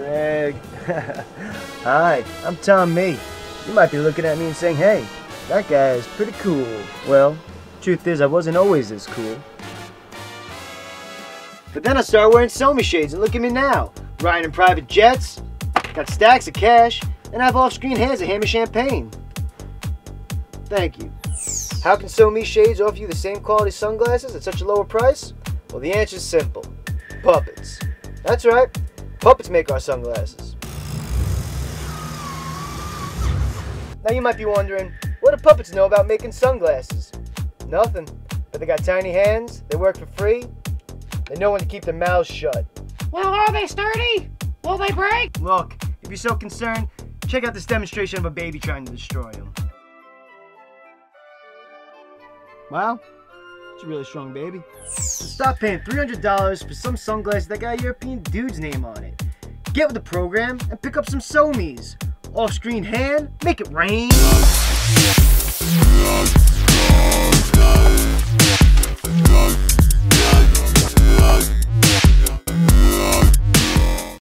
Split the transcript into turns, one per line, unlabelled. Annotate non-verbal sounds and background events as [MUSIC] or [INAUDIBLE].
Greg. [LAUGHS] Hi, I'm Tom Mee. You might be looking at me and saying, hey, that guy is pretty cool. Well, truth is, I wasn't always this cool. But then I started wearing SoMee shades, and look at me now. Riding in private jets, got stacks of cash, and I have off-screen hands of Hammer Champagne. Thank you. How can SoMee shades offer you the same quality sunglasses at such a lower price? Well, the answer is simple. Puppets. That's right. Puppets make our sunglasses. Now you might be wondering, what do puppets know about making sunglasses? Nothing. But they got tiny hands, they work for free, they know when to keep their mouths shut.
Well, are they sturdy? Will they break?
Look, if you're so concerned, check out this demonstration of a baby trying to destroy them. Wow, it's a really strong baby. So stop paying $300 for some sunglasses that got a European dude's name on it. Get with the program and pick up some SoMees. Off-screen hand, make it rain.